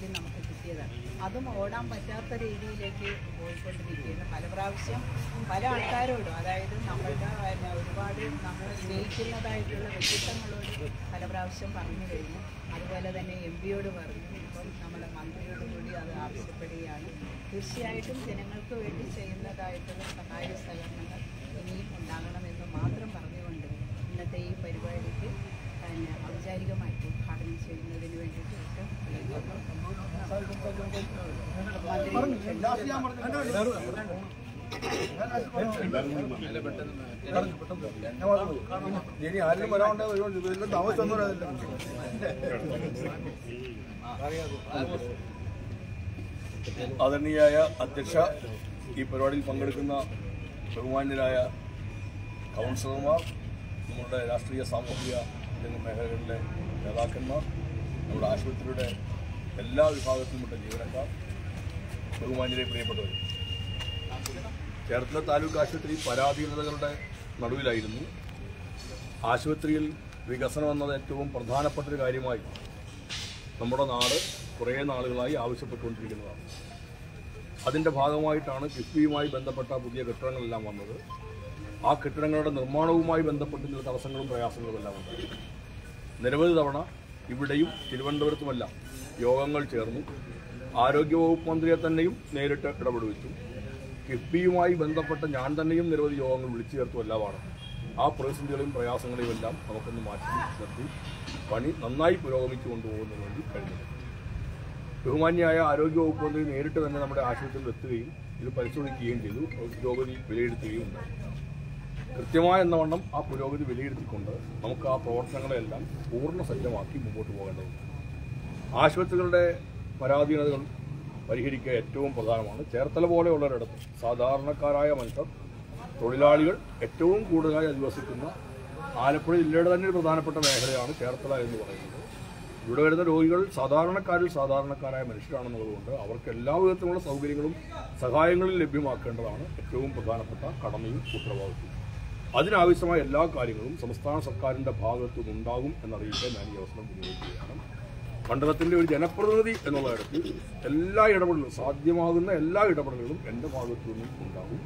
രീതിയിൽ നമുക്ക് കിട്ടിയതാണ്. അതും ഓടാൻ പറ്റാത്ത രീതിയിലേക്ക് പോയിക്കൊണ്ടിരിക്കുകയാണ്. പല പ്രാവശ്യം പല ആൾക്കാരോടും അതായത് നമ്മളുടെ ഒരുപാട് നമ്മൾ സ്നേഹിക്കുന്നതായിട്ടുള്ള വ്യക്തിത്വങ്ങളോട് പല പ്രാവശ്യം പറഞ്ഞു കഴിഞ്ഞു. അതുപോലെ തന്നെ എം പിയോട് പറഞ്ഞു. ഇപ്പം നമ്മുടെ മന്ത്രിയോട് കൂടി അത് ആവശ്യപ്പെടുകയാണ്. തീർച്ചയായിട്ടും ജനങ്ങൾക്ക് വേണ്ടി ചെയ്യുന്നതായിട്ടുള്ള സഹായ സഹകരണങ്ങൾ ഇനിയും ഉണ്ടാകണമെന്ന് മാത്രം പറഞ്ഞുകൊണ്ട് ഇന്നത്തെ ഈ പരിപാടിക്ക് പിന്നെ ഔപചാരികമായിട്ട് ഉദ്ഘാടനം ചെയ്യുന്നതിന് വേണ്ടിയിട്ട് ആദരണീയായ അധ്യക്ഷ ഈ പരിപാടിയിൽ പങ്കെടുക്കുന്ന ബഹുമാന്യരായ കൗൺസിലർമാർ നമ്മുടെ രാഷ്ട്രീയ സാമൂഹിക രംഗ മേഖലകളിലെ നേതാക്കന്മാർ നമ്മുടെ ആശുപത്രിയുടെ എല്ലാ വിഭാഗത്തിലുമുള്ള ജീവനക്കാർ ബഹുമാന്യരെ പ്രിയപ്പെട്ടവർ ചേർത്തല താലൂക്ക് ആശുപത്രി പരാധീനതകളുടെ നടുവിലായിരുന്നു. ആശുപത്രിയിൽ വികസനം എന്നത് ഏറ്റവും പ്രധാനപ്പെട്ട ഒരു കാര്യമായി നമ്മുടെ നാട് കുറേ നാളുകളായി ആവശ്യപ്പെട്ടുകൊണ്ടിരിക്കുന്നതാണ്. അതിന്റെ ഭാഗമായിട്ടാണ് കിഫ്ബിയുമായി ബന്ധപ്പെട്ട പുതിയ കെട്ടിടങ്ങളെല്ലാം വന്നത്. ആ കെട്ടിടങ്ങളുടെ നിർമ്മാണവുമായി ബന്ധപ്പെട്ട് ചില തടസ്സങ്ങളും പ്രയാസങ്ങളും എല്ലാം ഉണ്ടായി. നിരവധി തവണ ഇവിടെയും തിരുവനന്തപുരത്തുമെല്ലാം യോഗങ്ങൾ ചേർന്നു. ആരോഗ്യവകുപ്പ് മന്ത്രിയെ തന്നെയും നേരിട്ട് ഇടപെടുവിച്ചു. കിഫ്ബിയുമായി ബന്ധപ്പെട്ട ഞാൻ തന്നെയും നിരവധി യോഗങ്ങൾ വിളിച്ചു ചേർത്തു എല്ലാമാണ് ആ പ്രതിസന്ധികളെയും പ്രയാസങ്ങളെയും എല്ലാം നമുക്കൊന്ന് മാറ്റി നിർത്തി. പണി നന്നായി പുരോഗമിച്ചു കൊണ്ടുപോകുന്നതിന് വേണ്ടി കഴിഞ്ഞത്. ബഹുമാന്യായ ആരോഗ്യവകുപ്പ് മന്ത്രി നേരിട്ട് തന്നെ നമ്മുടെ ആശുപത്രിയിൽ എത്തുകയും ഇത് പരിശോധിക്കുകയും ചെയ്തു. പുരോഗതി വിലയിരുത്തുകയും ഉണ്ടായി. കൃത്യമായ എന്നവണ്ണം ആ പുരോഗതി വിലയിരുത്തിക്കൊണ്ട് നമുക്ക് ആ പ്രവർത്തനങ്ങളെല്ലാം പൂർണ സജ്ജമാക്കി മുമ്പോട്ട് പോകേണ്ടതുണ്ട്. ആശുപത്രികളുടെ പരാധീനതകൾ പരിഹരിക്കുക ഏറ്റവും പ്രധാനമാണ്. ചേർത്തല പോലെയുള്ളവരിടത്ത് സാധാരണക്കാരായ മനുഷ്യർ തൊഴിലാളികൾ ഏറ്റവും കൂടുതലായി അധിവസിക്കുന്ന ആലപ്പുഴ ജില്ലയുടെ തന്നെ ഒരു പ്രധാനപ്പെട്ട മേഖലയാണ് ചേർത്തല എന്ന് പറയുന്നത്. ഇവിടെ വരുന്ന രോഗികൾ സാധാരണക്കാരിൽ സാധാരണക്കാരായ മനുഷ്യരാണെന്നുള്ളതുകൊണ്ട് അവർക്ക് എല്ലാ വിധത്തിലുള്ള സൗകര്യങ്ങളും സഹായങ്ങളും ലഭ്യമാക്കേണ്ടതാണ് ഏറ്റവും പ്രധാനപ്പെട്ട കടമയും ഉത്തരവാദിത്വവും. അതിനാവശ്യമായ എല്ലാ കാര്യങ്ങളും സംസ്ഥാന സർക്കാരിന്റെ ഭാഗത്തു നിന്നുണ്ടാകും എന്നറിയിക്കാൻ ഞാൻ ഈ അവസരം വിനിയോഗിക്കുകയാണ് മണ്ഡലത്തിന്റെ ഒരു ജനപ്രതിനിധി എന്നുള്ള ഇടത്തിൽ എല്ലാ ഇടപെടലും സാധ്യമാകുന്ന എല്ലാ ഇടപെടലുകളും എന്റെ ഭാഗത്തു നിന്നും ഉണ്ടാകും.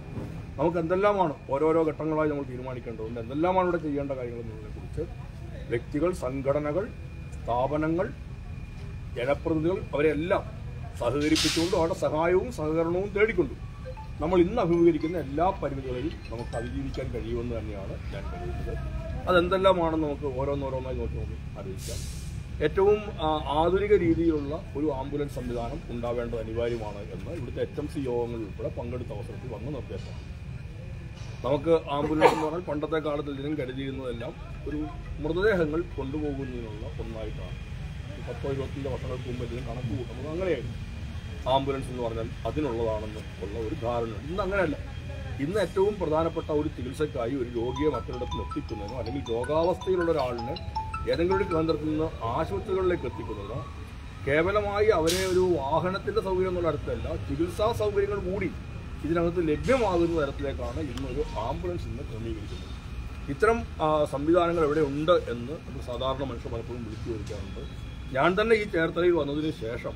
നമുക്ക് എന്തെല്ലാമാണ് ഓരോരോ ഘട്ടങ്ങളായി നമ്മൾ തീരുമാനിക്കേണ്ടതുണ്ട് എന്തെല്ലാമാണ് ഇവിടെ ചെയ്യേണ്ട കാര്യങ്ങൾ എന്നതിനെക്കുറിച്ച് വ്യക്തികൾ സംഘടനകൾ സ്ഥാപനങ്ങൾ ജനപ്രതിനിധികൾ അവരെല്ലാം സഹകരിപ്പിച്ചുകൊണ്ട് അവരുടെ സഹായവും സഹകരണവും തേടിക്കൊണ്ടു നമ്മൾ ഇന്ന് അഭിമുഖീകരിക്കുന്ന എല്ലാ പരിമിതികളെയും നമുക്ക് അതിജീവിക്കാൻ കഴിയുമെന്ന് തന്നെയാണ് ഞാൻ കരുതുന്നത്. അതെന്തെല്ലാമാണെന്ന് നമുക്ക് ഓരോന്നോരോന്നായി നോക്കി നോക്കി അറിയിക്കാം. ഏറ്റവും ആധുനിക രീതിയിലുള്ള ഒരു ആംബുലൻസ് സംവിധാനം ഉണ്ടാവേണ്ടത് അനിവാര്യമാണ് എന്ന് ഇവിടുത്തെ എച്ച് എം സി യോഗങ്ങളിൽ ഉൾപ്പെടെ പങ്കെടുത്ത അവസരത്തിൽ വന്ന നിർദ്ദേശമാണ്. നമുക്ക് ആംബുലൻസ് എന്ന് പറഞ്ഞാൽ പണ്ടത്തെ കാലത്ത് ഇതിനും കരുതിയിരുന്നതെല്ലാം ഒരു മൃതദേഹങ്ങൾ കൊണ്ടുപോകുന്നതിനുള്ള ഒന്നായിട്ടാണ്. പത്തോ ഇരുപത്തിയഞ്ചോ വർഷങ്ങൾക്ക് മുമ്പ് ഇതിനും കണക്ക് കൂട്ടുന്നത് അങ്ങനെയായിരുന്നു. ആംബുലൻസ് എന്ന് പറഞ്ഞാൽ അതിനുള്ളതാണെന്ന് ഉള്ള ഒരു ധാരണ ഇന്ന് അങ്ങനെയല്ല. ഇന്ന് ഏറ്റവും പ്രധാനപ്പെട്ട ഒരു ചികിത്സക്കായി ഒരു രോഗിയെ മറ്റൊരിടത്തിൽ എത്തിക്കുന്നതിനോ അല്ലെങ്കിൽ രോഗാവസ്ഥയിലുള്ള ഒരാളിനെ ഏതെങ്കിലും ഒരു കേന്ദ്രത്തിൽ നിന്ന് ആശുപത്രികളിലേക്ക് എത്തിക്കുന്നതിനോ കേവലമായി അവരെ ഒരു വാഹനത്തിന്റെ സൗകര്യം എന്നുള്ള അടുത്തല്ല ചികിത്സാ സൗകര്യങ്ങൾ കൂടി ഇതിനകത്ത് ലഭ്യമാകുന്ന തരത്തിലേക്കാണ് ഇന്നൊരു ആംബുലൻസ് ഇന്ന് ക്രമീകരിക്കുന്നത്. ഇത്തരം സംവിധാനങ്ങൾ എവിടെ ഉണ്ട് എന്ന് സാധാരണ മനുഷ്യർ പലപ്പോഴും വിളിച്ചു ചോദിക്കാറുണ്ട്. ഞാൻ തന്നെ ഈ ചേർത്തലയിൽ വന്നതിന് ശേഷം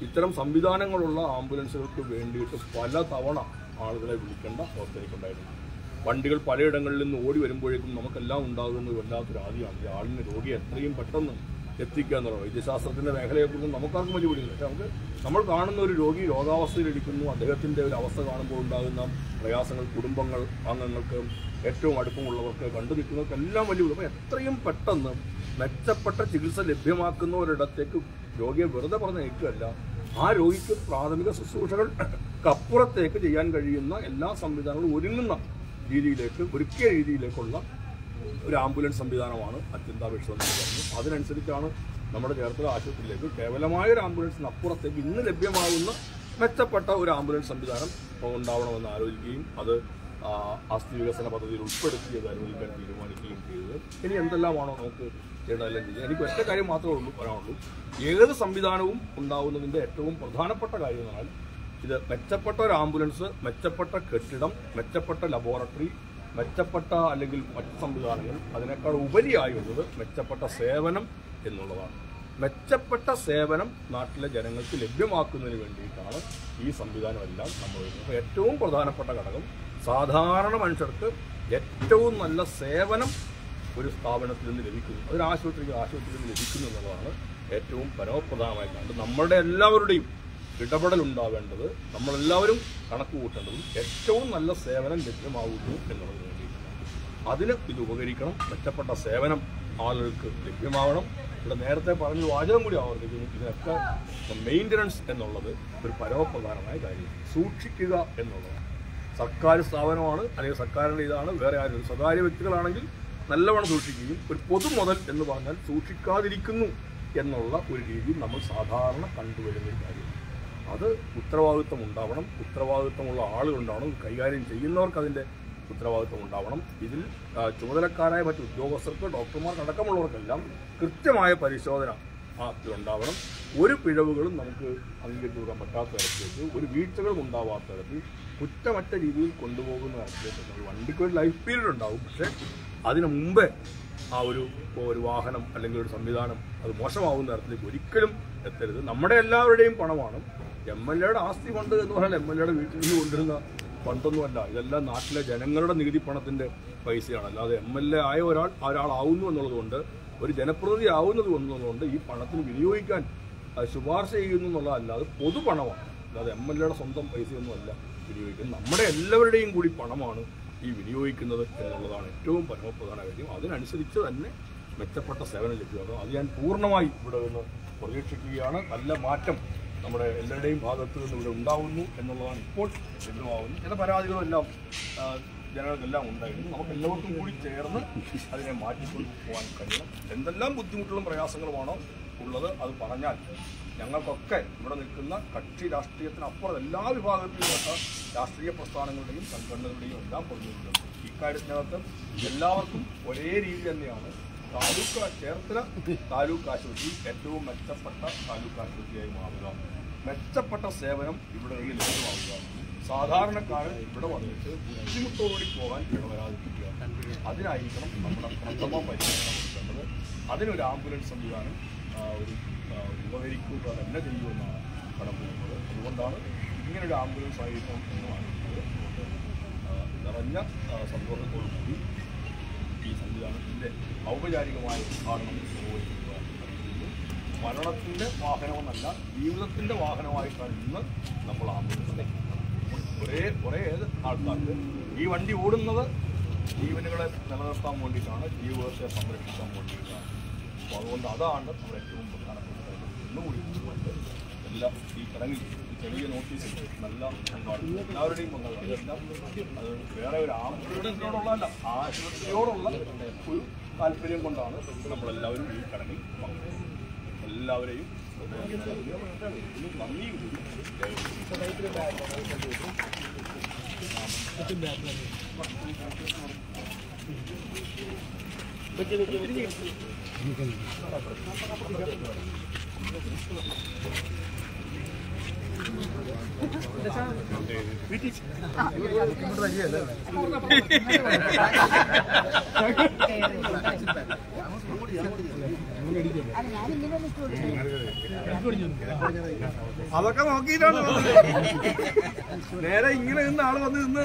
ഇത്തരം സംവിധാനങ്ങളുള്ള ആംബുലൻസുകൾക്ക് വേണ്ടിയിട്ട് പല തവണ ആളുകളെ വിളിക്കേണ്ട അവസ്ഥയിലേക്കുണ്ടായിരുന്നു. വണ്ടികൾ പലയിടങ്ങളിൽ നിന്ന് ഓടി വരുമ്പോഴേക്കും നമുക്കെല്ലാം ഉണ്ടാകുന്നത് വല്ലാത്തൊരു ആദ്യമാണ് ഈ ആളിന് രോഗി എത്രയും പെട്ടെന്ന് എത്തിക്കുക എന്നുള്ളത്. വൈദ്യശാസ്ത്രത്തിന്റെ മേഖലയെക്കുറിച്ച് നമുക്കാർക്കും വലിയ പിടിയില്ല. പക്ഷേ നമുക്ക് നമ്മൾ കാണുന്ന ഒരു രോഗി രോഗാവസ്ഥയിലിരിക്കുന്നു. അദ്ദേഹത്തിന്റെ ഒരു അവസ്ഥ കാണുമ്പോൾ ഉണ്ടാകുന്ന പ്രയാസങ്ങൾ കുടുംബങ്ങൾ അംഗങ്ങൾക്ക് ഏറ്റവും അടുപ്പമുള്ളവർക്ക് കണ്ടു നിൽക്കുന്നവർക്ക് എല്ലാം വലിയ. അപ്പോൾ എത്രയും പെട്ടെന്ന് മെച്ചപ്പെട്ട ചികിത്സ ലഭ്യമാക്കുന്ന ഒരിടത്തേക്ക് രോഗിയെ വെറുതെ പറഞ്ഞയക്കുകയല്ല ആ രോഗിക്ക് പ്രാഥമിക ശുശ്രൂഷകൾക്കപ്പുറത്തേക്ക് ചെയ്യാൻ കഴിയുന്ന എല്ലാ സംവിധാനങ്ങളും ഒരുങ്ങുന്ന രീതിയിലേക്ക് ഒരുക്കിയ രീതിയിലേക്കുള്ള ഒരു ആംബുലൻസ് സംവിധാനമാണ് അത്യന്താപേക്ഷിതം എന്ന് പറഞ്ഞു അതിനനുസരിച്ചാണ് നമ്മുടെ ചേർത്തല ആശുപത്രിയിലേക്ക് കേവലമായ ഒരു ആംബുലൻസിന് അപ്പുറത്തേക്ക് ഇന്ന് ലഭ്യമാകുന്ന മെച്ചപ്പെട്ട ഒരു ആംബുലൻസ് സംവിധാനം ഉണ്ടാവണമെന്ന് ആലോചിക്കുകയും അത് ആ, അസ്ഥി വികസന പദ്ധതിയിൽ ഉൾപ്പെടുത്തിയത് അനുവദിക്കാൻ തീരുമാനിക്കുകയും ചെയ്തത്. ഇനി എന്തെല്ലാമാണോ നമുക്ക് ചെയ്യേണ്ടതെല്ലാം ചെയ്യുക? എനിക്ക് ഒറ്റ കാര്യം മാത്രമേ ഉള്ളൂ പറയാനുള്ളൂ. ഏത് സംവിധാനവും ഉണ്ടാവുന്നതിന്റെ ഏറ്റവും പ്രധാനപ്പെട്ട കാര്യം എന്നാൽ ഇത് മെച്ചപ്പെട്ട ഒരു ആംബുലൻസ് മെച്ചപ്പെട്ട കെട്ടിടം മെച്ചപ്പെട്ട ലബോറട്ടറി മെച്ചപ്പെട്ട അല്ലെങ്കിൽ മറ്റ് സംവിധാനങ്ങൾ അതിനേക്കാൾ ഉപരിയായി വരുന്നത് മെച്ചപ്പെട്ട സേവനം എന്നുള്ളതാണ്. മെച്ചപ്പെട്ട സേവനം നാട്ടിലെ ജനങ്ങൾക്ക് ലഭ്യമാക്കുന്നതിന് വേണ്ടിയിട്ടാണ് ഈ സംവിധാനമെല്ലാം നമ്മൾ ഏറ്റവും പ്രധാനപ്പെട്ട ഘടകം. സാധാരണ മനുഷ്യർക്ക് ഏറ്റവും നല്ല സേവനം ഒരു സ്ഥാപനത്തിൽ നിന്ന് ലഭിക്കുന്നു. ഒരു ആശുപത്രിക്ക് ആശുപത്രിയിൽ നിന്ന് ലഭിക്കുന്നു എന്നുള്ളതാണ് ഏറ്റവും പരമപ്രധാനമായി കണ്ട് നമ്മളുടെ എല്ലാവരുടെയും ഇടപെടൽ ഉണ്ടാവേണ്ടത് നമ്മളെല്ലാവരും കണക്ക് കൂട്ടേണ്ടതും ഏറ്റവും നല്ല സേവനം ലഭ്യമാകുന്നു വേണ്ടിയിട്ടാണ്. അതിന് ഇത് ഉപകരിക്കണം. മെച്ചപ്പെട്ട സേവനം ആളുകൾക്ക് ലഭ്യമാവണം. ഇവിടെ നേരത്തെ പറഞ്ഞ വാചകം കൂടി ആവർത്തിക്കുന്നു. ഇതിനൊക്കെ മെയിന്റനൻസ് എന്നുള്ളത് ഒരു പരമപ്രധാനമായ കാര്യമാണ്. സൂക്ഷിക്കുക എന്നുള്ളത് സർക്കാർ സ്ഥാപനമാണ് അല്ലെങ്കിൽ സർക്കാരിന്റെ ഇതാണ് വേറെ ആരും സ്വകാര്യ വ്യക്തികളാണെങ്കിൽ നല്ലവണ്ണം സൂക്ഷിക്കുകയും ഒരു പൊതുമുതൽ എന്ന് പറഞ്ഞാൽ സൂക്ഷിക്കാതിരിക്കുന്നു എന്നുള്ള ഒരു രീതി നമ്മൾ സാധാരണ കണ്ടുവരുന്ന ഒരു കാര്യമാണ് അത് ഉത്തരവാദിത്വം ഉണ്ടാവണം. ഉത്തരവാദിത്വമുള്ള ആളുകളുണ്ടാവണം. കൈകാര്യം ചെയ്യുന്നവർക്ക് അതിന്റെ ഉത്തരവാദിത്വം ഉണ്ടാവണം. ഇതിൽ ചുമതലക്കാരായ മറ്റ് ഉദ്യോഗസ്ഥർക്ക് ഡോക്ടർമാർക്ക് അടക്കമുള്ളവർക്കെല്ലാം കൃത്യമായ പരിശോധന ഉണ്ടാവണം ഒരു പിഴവുകളും നമുക്ക് അംഗീകരിച്ചു കൊടുക്കാൻ പറ്റാത്ത തരത്തിലേക്ക് ഒരു വീഴ്ചകളും ഉണ്ടാവാത്ത തരത്തിൽ കുറ്റമറ്റ രീതിയിൽ കൊണ്ടുപോകുന്ന ഒരു വണ്ടിക്ക് ഒരു ലൈഫ് പീരീഡ് ഉണ്ടാവും. പക്ഷേ അതിനു മുമ്പേ ആ ഒരു ഒരു വാഹനം അല്ലെങ്കിൽ ഒരു സംവിധാനം അത് മോശമാവുന്ന തരത്തിലേക്ക് ഒരിക്കലും എത്തരുത്. നമ്മുടെ എല്ലാവരുടെയും പണമാണ്. എം എൽ എയുടെ ആസ്തി ഫണ്ട് എന്ന് പറഞ്ഞാൽ എം എൽ എയുടെ വീട്ടിൽ നിന്ന് കൊണ്ടിരുന്ന ഫണ്ടൊന്നുമല്ല. ഇതെല്ലാം നാട്ടിലെ ജനങ്ങളുടെ നികുതി പണത്തിന്റെ പൈസയാണ്. അല്ലാതെ എം എൽ എ ആയ ഒരാൾ ഒരാളാവുന്നു എന്നുള്ളതുകൊണ്ട് ഒരു ജനപ്രതിനിധി ആവുന്നത് എന്നുള്ളതുകൊണ്ട് ഈ പണത്തിന് വിനിയോഗിക്കാൻ ശുപാർശ ചെയ്യുന്നു എന്നുള്ളതല്ലാതെ പൊതുപണമാണ്. അല്ലാതെ എം എൽ എയുടെ സ്വന്തം പൈസയൊന്നുമല്ല. വിനിയോഗിക്കുന്നത്. നമ്മുടെ എല്ലാവരുടെയും കൂടി പണമാണ് ഈ വിനിയോഗിക്കുന്നത് എന്നുള്ളതാണ് ഏറ്റവും പരമപ്രധാന കാര്യം. അതിനനുസരിച്ച് തന്നെ മെച്ചപ്പെട്ട സേവനം ലഭ്യമാകും. അത് ഞാൻ പൂർണമായി ഇവിടെ നിന്ന് പ്രതീക്ഷിക്കുകയാണ്. നല്ല മാറ്റം നമ്മുടെ എല്ലാവരുടെയും ഭാഗത്ത് നിന്ന് ഇവിടെ ഉണ്ടാവുന്നു എന്നുള്ളതാണ് ഇപ്പോൾ ലഭ്യമാകുന്നു ചില പരാതികളെല്ലാം ജനങ്ങൾക്കെല്ലാം ഉണ്ടായിരുന്നു. നമുക്ക് എല്ലാവർക്കും കൂടി ചേർന്ന് അതിനെ മാറ്റിക്കൊണ്ട് പോകാൻ കഴിയണം. എന്തെല്ലാം ബുദ്ധിമുട്ടുകളും പ്രയാസങ്ങളുമാണോ ഉള്ളത് അത് പറഞ്ഞാൽ ഞങ്ങൾക്കൊക്കെ ഇവിടെ നിൽക്കുന്ന കക്ഷി രാഷ്ട്രീയത്തിനപ്പുറം എല്ലാ വിഭാഗത്തിലുമുള്ള രാഷ്ട്രീയ പ്രസ്ഥാനങ്ങളുടെയും സംഘടനകളുടെയും എല്ലാം പ്രതിനിധികളുണ്ട് ഇക്കാര്യത്തിനകത്ത് എല്ലാവർക്കും ഒരേ രീതി തന്നെയാണ്. താലൂക്ക് ചേർത്തല താലൂക്ക് ആശുപത്രി ഏറ്റവും മെച്ചപ്പെട്ട താലൂക്ക് ആശുപത്രിയായി മാറുക. മെച്ചപ്പെട്ട സേവനം ഇവിടെ ലഭ്യമാവുക സാധാരണക്കാരൻ ഇവിടെ വന്നിട്ട് ബുദ്ധിമുട്ടോടുകൂടി പോകാൻ ഇടവരാതിരിക്കുക. അതിനായിരിക്കണം നമ്മുടെ പ്രഥമ പരിഗണന കൊടുക്കേണ്ടത്. അതിനൊരു ആംബുലൻസ് സംവിധാനം ഒരു ഉപകരിക്കുക തന്നെ ചെയ്യുമെന്നാണ് കടമ്പുന്നത് അതുകൊണ്ടാണ് ഇങ്ങനൊരു ആംബുലൻസ് ആയിരിക്കണം എന്ന് ആ, നിറഞ്ഞ സന്തോഷത്തോടു കൂടി ഈ സംവിധാനത്തിന്റെ ഔപചാരികമായ ഉദ്ഘാടനം മരണത്തിന്റെ വാഹനമെന്നല്ല ജീവിതത്തിന്റെ വാഹനമായിട്ടാണ് ഇന്ന് നമ്മൾ ആംബുലൻസിനെ ഒരേ ഏത് ആൾക്കാർക്ക് ഈ വണ്ടി ഓടുന്നത് ജീവനുകളെ നിലനിർത്താൻ വേണ്ടിയിട്ടാണ് ജീവിതത്തെ സംരക്ഷിക്കാൻ വേണ്ടിയിട്ടാണ്. അപ്പോൾ അതുകൊണ്ട് അതാണ് നമ്മുടെ ഏറ്റവും പ്രധാനപ്പെട്ട ഒന്നുകൂടി എല്ലാം ഈ ചടങ്ങിൽ ഈ ചെറിയ നോട്ടീസിൽ നല്ല എല്ലാവരുടെയും അതെല്ലാം അത് വേറെ ഒരു ആംബുലൻസിനോടുള്ളതല്ല ആശുപത്രിയോടുള്ള ഒരു താല്പര്യം കൊണ്ടാണ് നമ്മളെല്ലാവരും ഈ ചടങ്ങിൽ പങ്കെടുക്കുന്നത്. എല്ലാവരെയും നന്ദിയും അതൊക്കെ നോക്കിയിട്ടാണ് നേരെ ഇങ്ങനെ നിന്ന് ആൾ വന്ന് നിന്ന്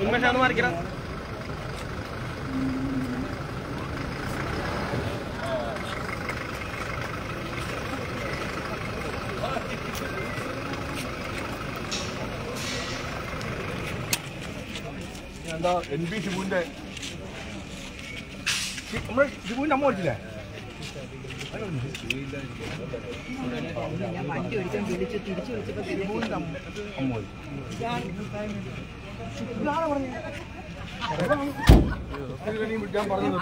ഉന്മേഷാണ് മാറിക്കണം എന്താ എൻ പി ഷിബുവിന്റെ നമ്മൾ ഷിബുവിന്റെ അമ്മ വിളിച്ചില്ലേ ഞാൻ വണ്ടി ഒരിക്കൽ വിളിച്ചു തിരിച്ചു വിളിച്ചപ്പോൾ പറഞ്ഞത് ഞാൻ പറഞ്ഞു